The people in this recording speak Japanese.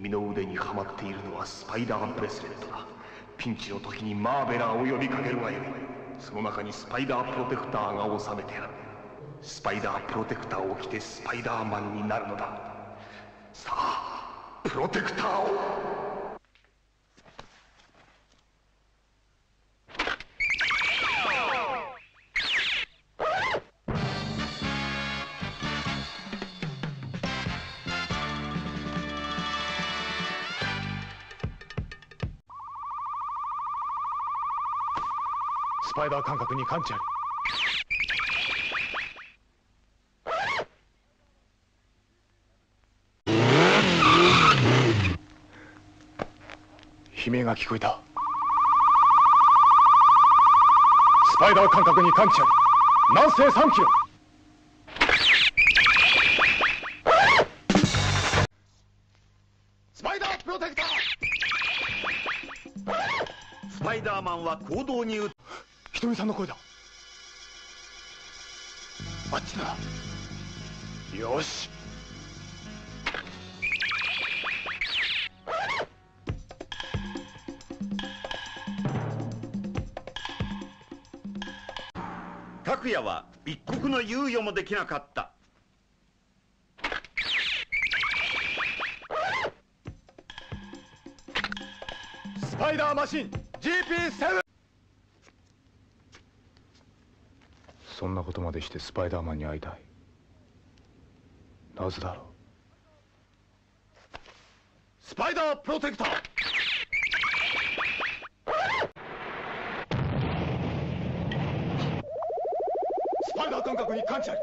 君の腕にはまっているのはスパイダーブレスレットだ。ピンチの時にマーベラーを呼びかけるがよ。いその中にスパイダープロテクターが収めてある。スパイダープロテクターを着てスパイダーマンになるのだ。さあプロテクターをスパイダー感覚に感知あり。悲鳴が聞こえた。スパイダー感覚に感知あり。南西3キロ。スパイダープロテクター。スパイダーマンは行動に移ひとみさんの声だ。あっちだ。よし。拓也は一刻の猶予もできなかった。スパイダーマシン GP7 そんなことまでしてスパイダーマンに会いたい。なぜだろう？スパイダープロテクター。スパイダー感覚に感謝あり。